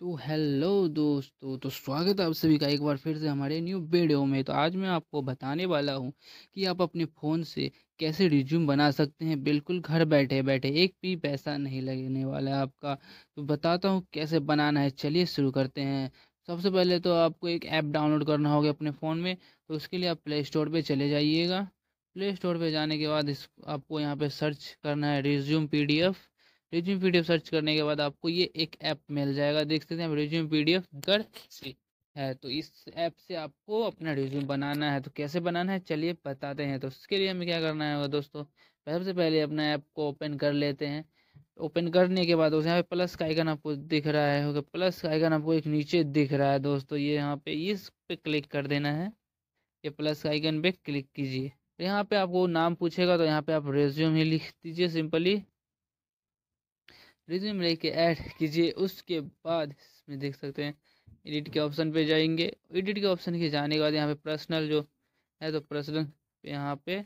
तो हेलो दोस्तों तो स्वागत है आप सभी का एक बार फिर से हमारे न्यू वीडियो में। तो आज मैं आपको बताने वाला हूँ कि आप अपने फ़ोन से कैसे रिज्यूम बना सकते हैं। बिल्कुल घर बैठे बैठे एक भी पैसा नहीं लगने वाला है आपका। तो बताता हूँ कैसे बनाना है। चलिए शुरू करते हैं। सबसे पहले तो आपको एक ऐप डाउनलोड करना होगा अपने फ़ोन में। तो उसके लिए आप प्ले स्टोर पर चले जाइएगा। प्ले स्टोर पर जाने के बाद इस आपको यहाँ पर सर्च करना है resume PDF. Resume PDF search करने के बाद आपको ये एक ऐप मिल जाएगा। देख सकते हैं रिज्यूम पीडीएफ कर है। तो इस ऐप से आपको अपना रिज्यूम बनाना है। तो कैसे बनाना है? चलिए बताते हैं। तो उसके लिए हमें क्या करना है दोस्तों? सबसे पहले अपना ऐप को ओपन कर लेते हैं। ओपन करने के बाद उस यहाँ पे प्लस का आइकन आपको दिख रहा है। प्लस का आइकन आपको एक नीचे दिख रहा है दोस्तों। ये यहाँ पे इस पे क्लिक कर देना है। ये प्लस का आइकन पे क्लिक कीजिए। यहाँ पे आपको नाम पूछेगा तो यहाँ पे आप रेज्यूम ही लिख दीजिए। सिंपली रिज्यूम लेके ऐड कीजिए, उसके बाद इसमें देख सकते हैं एडिट के ऑप्शन पे जाएँगे। एडिट के ऑप्शन के जाने के बाद यहाँ पे पर्सनल जो है तो पर्सनल यहाँ पे,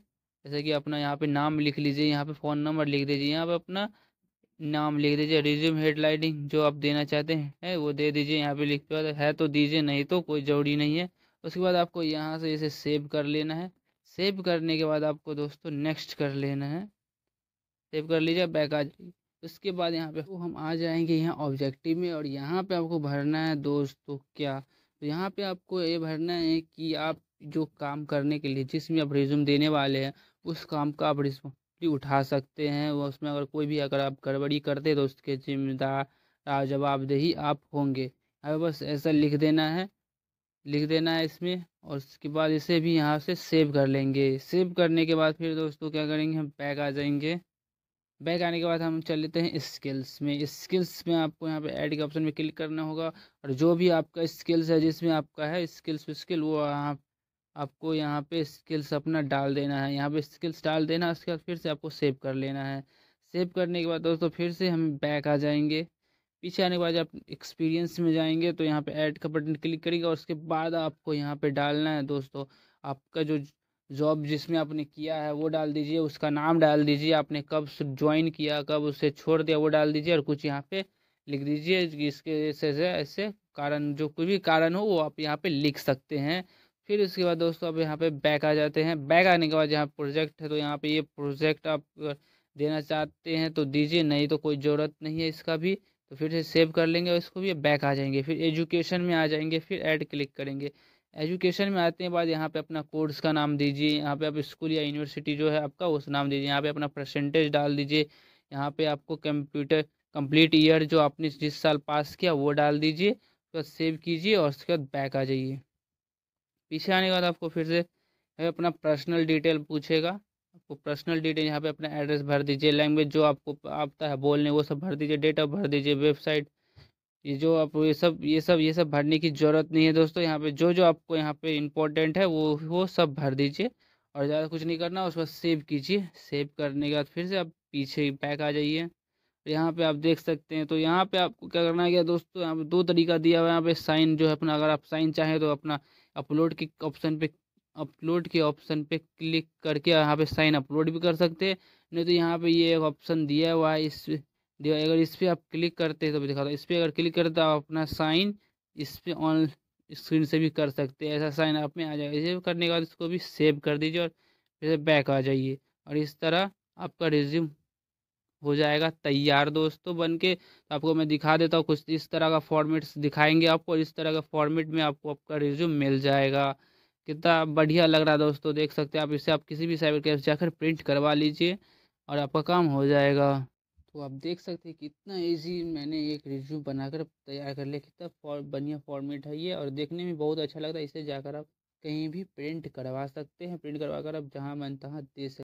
जैसे कि अपना यहाँ पे नाम लिख लीजिए, यहाँ पे फ़ोन नंबर लिख दीजिए, यहाँ पे अपना नाम लिख दीजिए रिज्यूम हेडलाइटिंग जो आप देना चाहते हैं, वो दे दीजिए, यहाँ पे लिख के बाद है तो दीजिए, नहीं तो कोई ज़रूरी नहीं है। उसके बाद आपको यहाँ से इसे सेव कर लेना है। सेव करने के बाद आपको दोस्तों नेक्स्ट कर लेना है। सेव कर लीजिए बैक आ जाइए। उसके बाद यहाँ पे हम आ जाएँगे यहाँ ऑब्जेक्टिव में और यहाँ पे आपको भरना है दोस्तों क्या? तो यहाँ पे आपको ये भरना है कि आप जो काम करने के लिए, जिसमें आप रिज्यूम देने वाले हैं, उस काम का आप रिस्पॉन्सिबिलिटी उठा सकते हैं। वो उसमें अगर कोई भी अगर आप गड़बड़ी करते तो उसके जिम्मेदार जवाबदेही आप होंगे। अब बस ऐसा लिख देना है, लिख देना है इसमें और उसके बाद इसे भी यहाँ से सेव कर लेंगे। सेव करने के बाद फिर दोस्तों क्या करेंगे? हम बैक आ जाएँगे। बैक आने के बाद हम चल लेते हैं स्किल्स में। स्किल्स में आपको यहाँ पे ऐड के ऑप्शन में क्लिक करना होगा और जो भी आपका स्किल्स है, जिसमें आपका है स्किल्स स्किल वो आप, आपको यहाँ पे स्किल्स अपना डाल देना है। यहाँ पे स्किल्स डाल देना, उसके बाद फिर से आपको सेव कर लेना है। सेव करने के बाद दोस्तों फिर से हम बैक आ जाएँगे। पीछे आने के बाद आप एक्सपीरियंस में जाएँगे तो यहाँ पे ऐड का बटन क्लिक करेंगे और उसके बाद आपको यहाँ पे डालना है दोस्तों। आपका जो जॉब जिसमें आपने किया है, वो डाल दीजिए, उसका नाम डाल दीजिए, आपने कब ज्वाइन किया, कब उसे छोड़ दिया, वो डाल दीजिए और कुछ यहाँ पे लिख दीजिए इसके ऐसे ऐसे कारण, जो कोई भी कारण हो, वो आप यहाँ पे लिख सकते हैं। फिर उसके बाद दोस्तों अब यहाँ पे बैक आ जाते हैं। बैक आने के बाद यहाँ प्रोजेक्ट है तो यहाँ पे ये प्रोजेक्ट आप देना चाहते हैं तो दीजिए, नहीं तो कोई ज़रूरत नहीं है इसका भी। तो फिर से सेव कर लेंगे और इसको भी बैक आ जाएँगे। फिर एजुकेशन में आ जाएँगे, फिर ऐड क्लिक करेंगे। एजुकेशन में आते हैं, बाद यहाँ पे अपना कोर्स का नाम दीजिए, यहाँ पे आप स्कूल या यूनिवर्सिटी जो है आपका उस नाम दीजिए, यहाँ पे अपना परसेंटेज डाल दीजिए, यहाँ पे आपको कंप्यूटर कंप्लीट ईयर जो आपने जिस साल पास किया वो डाल दीजिए, उसके बाद सेव कीजिए और उसके बाद बैक आ जाइए। पीछे आने के बाद आपको फिर से अपना पर्सनल डिटेल पूछेगा, आपको पर्सनल डिटेल यहाँ पे अपना एड्रेस भर दीजिए लैंग्वेज जो आपको आता है, बोलने वो सब भर दीजिए डेट ऑफ़ भर दीजिए वेबसाइट ये जो आप, ये सब ये सब ये सब भरने की ज़रूरत नहीं है दोस्तों। यहाँ पे जो जो आपको यहाँ पे इम्पोर्टेंट है, वो वो सब भर दीजिए। और ज़्यादा कुछ नहीं करना, उसको सेव कीजिए। सेव करने के बाद फिर से आप पीछे पैक आ जाइए। यहाँ पे आप देख सकते हैं तो यहाँ पे आपको क्या करना है क्या दोस्तों, यहाँ पे दो तरीका दिया हुआ है। यहाँ पे साइन जो है अपना, अगर आप साइन चाहें तो अपना अपलोड के ऑप्शन पे अपलोड के ऑप्शन पे क्लिक करके यहाँ पे साइन अपलोड भी कर सकते हैं। नहीं तो यहाँ पे ये ऑप्शन दिया हुआ है इस देखो, अगर इस पर आप क्लिक करते हैं तो दिखा दो इस पर अगर क्लिक करते आप अपना साइन इस पर ऑन स्क्रीन से भी कर सकते हैं। ऐसा साइन आप में आ जाएगा। इसे करने के बाद इसको भी सेव कर दीजिए और फिर बैक आ जाइए। और इस तरह आपका रिज्यूम हो जाएगा तैयार दोस्तों बन के तो आपको मैं दिखा देता हूँ, कुछ इस तरह का फॉर्मेट्स दिखाएँगे आपको इस तरह का फॉर्मेट में आपको आपका रिज्यूम मिल जाएगा। कितना बढ़िया लग रहा है दोस्तों, देख सकते हैं आप। इसे आप किसी भी साइबर कैफ जाकर प्रिंट करवा लीजिए और आपका काम हो जाएगा। तो आप देख सकते हैं कितना इजी मैंने एक रिव्यू बनाकर तैयार कर लिया। कितना फॉर, बढ़िया फॉर्मेट है ये और देखने में बहुत अच्छा लगता है। इसे जाकर आप कहीं भी प्रिंट करवा सकते हैं। प्रिंट करवा कर आप जहाँ मन तहाँ दे सकते